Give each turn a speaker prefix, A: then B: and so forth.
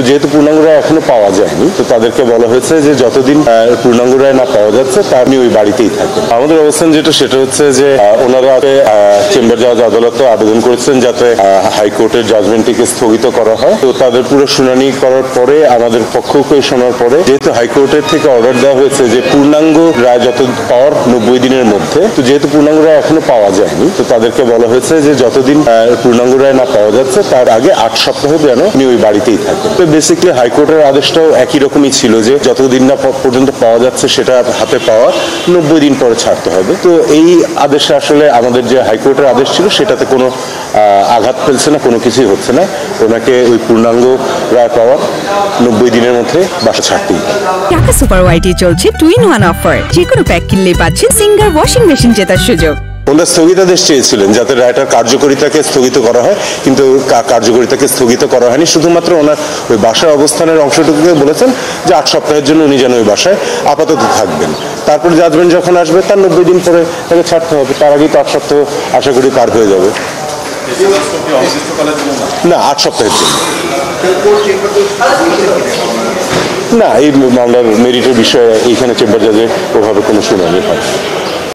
A: তো যেহেতু পূর্ণাঙ্গ রায় এখনও পাওয়া যায়নি, তো তাদেরকে বলা হয়েছে যে যতদিন পূর্ণাঙ্গ রায় না পাওয়া যাচ্ছে, তা আপনি ওই বাড়িতেই থাকবেন আমাদের অবস্থান যেটা, সেটা হচ্ছে যে ওনারা চেম্বার জাজ আদালতে আবেদন করেছেন যাতে হাইকোর্টের জাজমেন্টটিকে স্থগিত করা হয়। তো তাদের পুরো শুনানি করার পরে, আমাদের পক্ষকে শোনার পরে, যেহেতু হাইকোর্টের থেকে অর্ডার দেওয়া হয়েছে যে পূর্ণাঙ্গ রায় যত পাওয়ার নব্বই দিনের মধ্যে, তো যেহেতু পূর্ণাঙ্গ রায় এখনও পাওয়া যায়নি, তো তাদেরকে বলা হয়েছে যে যতদিন পূর্ণাঙ্গ রায় না পাওয়া যাচ্ছে, তার আগে আট সপ্তাহ যেন উনি ওই বাড়িতেই থাকবেন বেসিক্যালি হাইকোর্টের আদেশটাও একই রকমই ছিল যে যতদিন না পর্যন্ত পাওয়া যাচ্ছে সেটা হাতে পাওয়া নব্বই দিন পরে ছাড়তে হবে। তো এই আদেশে আসলে আমাদের যে হাইকোর্টের আদেশ ছিল সেটাতে কোনো আঘাত ফেলছে না, কোনো কিছুই হচ্ছে না। ওনাকে ওই পূর্ণাঙ্গ রায় পাওয়ার নব্বই দিনের মধ্যে বাসা ছাড়তেই
B: টাকা সুপার ওয়াইটি চলছে টু ইন ওয়ান অফার। যে কোনো প্যাক কিনলে পাচ্ছেন সিঙ্গার ওয়াশিং মেশিন জেতার সুযোগ।
A: ওনারা স্থগিতাদেশ চেয়েছিলেন যাতে রায়টার কার্যকারিতাকে স্থগিত করা হয়, কিন্তু কার্যকারিতাকে স্থগিত করা হয়নি। শুধুমাত্র ওনার ওই বাসার অবস্থানের অংশটুকুকে বলেছেন যে আট সপ্তাহের জন্য উনি যেন ওই বাসায় আপাতত থাকবেন। তারপর জাজমেন্ট যখন আসবে, তার নব্বই দিন পরে তাকে ছাড়তে হবে। তার আগেই তো আট সপ্তাহ আশা করি পার হয়ে যাবে। না, আট সপ্তাহের জন্য। না, এই মামলার মেরিটের বিষয়ে এইখানে চেম্বার জাজে ওভাবে কোনো শুনানি হয়